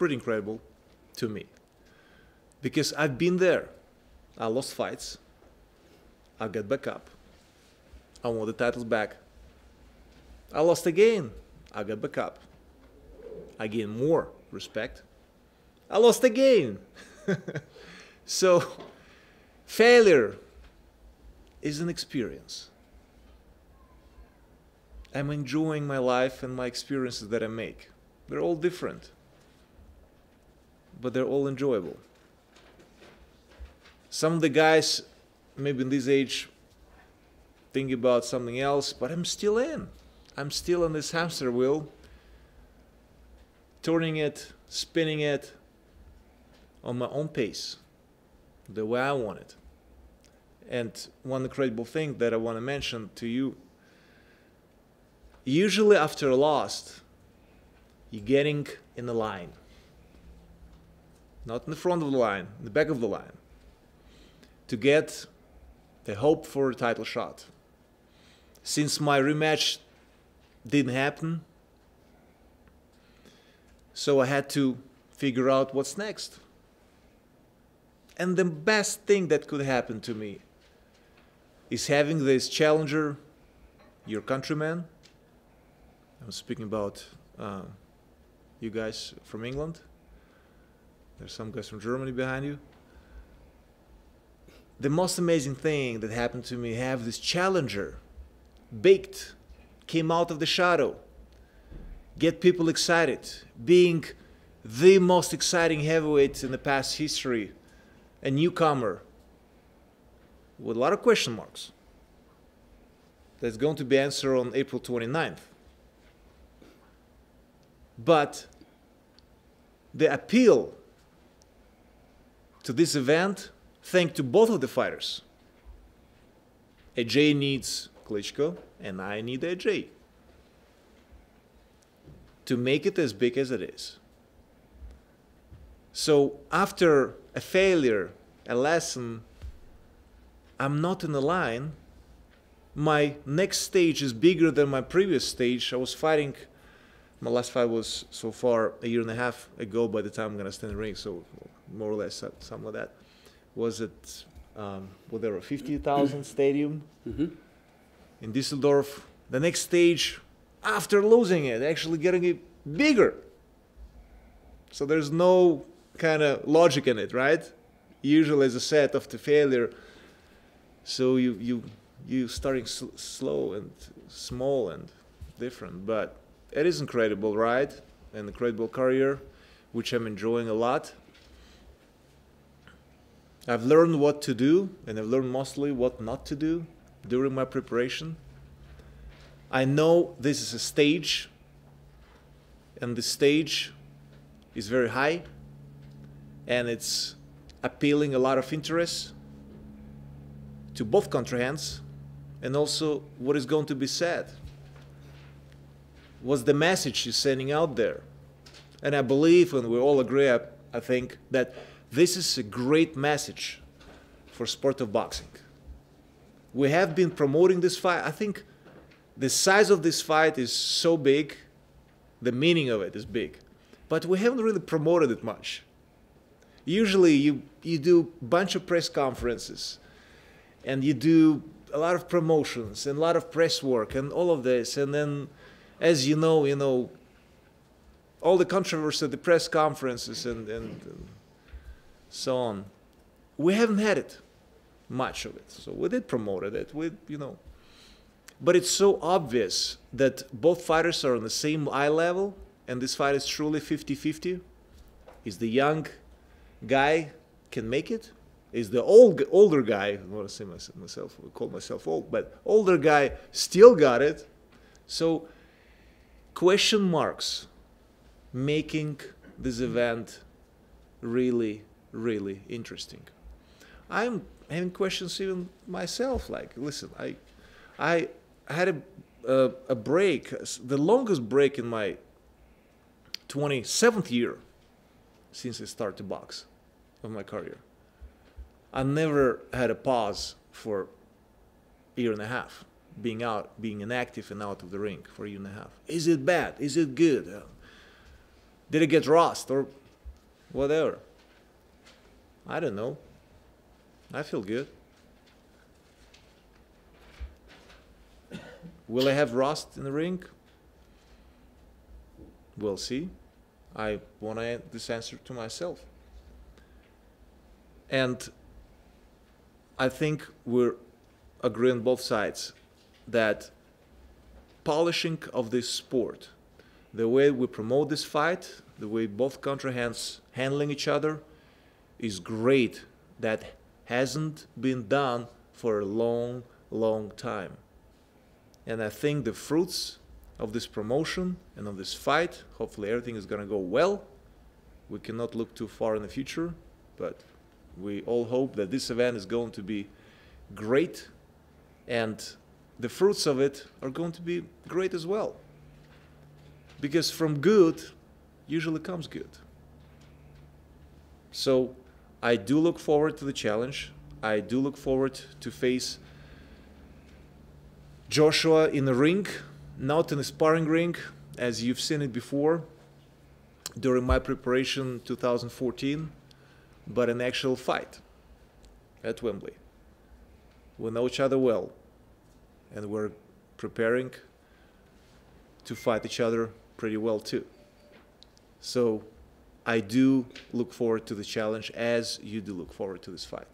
pretty incredible to me because I've been there. I lost fights. I got back up. I won the titles back. I lost again. I got back up. I gained more respect. I lost again. so, failure is an experience. I'm enjoying my life and my experiences that I make. They're all different, but they're all enjoyable. Some of the guys, maybe in this age, think about something else, but I'm still in. I'm still on this hamster wheel, turning it, spinning it on my own pace, the way I want it. And one incredible thing that I want to mention to you usually after a loss, you're getting in the line. Not in the front of the line, in the back of the line. To get the hope for a title shot. Since my rematch didn't happen, so I had to figure out what's next. And the best thing that could happen to me is having this challenger, your countryman. I'm speaking about uh, you guys from England. There's some guys from Germany behind you. The most amazing thing that happened to me have this challenger baked came out of the shadow. Get people excited. Being the most exciting heavyweight in the past history a newcomer with a lot of question marks. That's going to be answered on april 29th but the appeal to this event, thanks to both of the fighters. AJ needs Klitschko, and I need AJ to make it as big as it is. So after a failure, a lesson, I'm not in the line. My next stage is bigger than my previous stage. I was fighting my last fight was so far a year and a half ago by the time I'm gonna stand in the ring, so more or less something like that. Was it um, was there a 50,000 stadium Mm-hmm. in Düsseldorf? The next stage, after losing it, actually getting it bigger. So there's no kind of logic in it, right? Usually, as a set of the failure, so you you you starting sl- slow and small and different, but it is incredible right? an incredible career, which I'm enjoying a lot. I've learned what to do, and I've learned mostly what not to do during my preparation. I know this is a stage, and the stage is very high, and it's appealing a lot of interest to both country hands, and also what is going to be said was the message she's sending out there. And I believe, and we all agree, I, I think, that this is a great message for sport of boxing. We have been promoting this fight. I think the size of this fight is so big, the meaning of it is big, but we haven't really promoted it much. Usually, you you do a bunch of press conferences, and you do a lot of promotions and a lot of press work and all of this, and then as you know, you know, all the controversy at the press conferences and, and, and so on. We haven't had it, much of it. So we did promote it. We, you know, but it's so obvious that both fighters are on the same eye level, and this fight is truly 50-50. Is the young guy can make it? Is the old older guy? I want to say myself, call myself old, but older guy still got it. So question marks making this event really, really interesting. I'm having questions even myself. Like, listen, I, I had a, a, a break, the longest break in my 27th year since I started box of my career. I never had a pause for a year and a half being out, being inactive and out of the ring for a year and a half. Is it bad? Is it good? Did it get rust Or whatever. I don't know. I feel good. Will I have rust in the ring? We'll see. I want to add this answer to myself. And I think we're agreeing both sides that polishing of this sport, the way we promote this fight, the way both country hands handling each other, is great. That hasn't been done for a long, long time. And I think the fruits of this promotion and of this fight, hopefully everything is going to go well. We cannot look too far in the future, but we all hope that this event is going to be great and the fruits of it are going to be great as well. Because from good usually comes good. So I do look forward to the challenge. I do look forward to face Joshua in the ring, not in a sparring ring as you've seen it before during my preparation 2014, but an actual fight at Wembley. We know each other well, and we're preparing to fight each other pretty well too. So I do look forward to the challenge as you do look forward to this fight.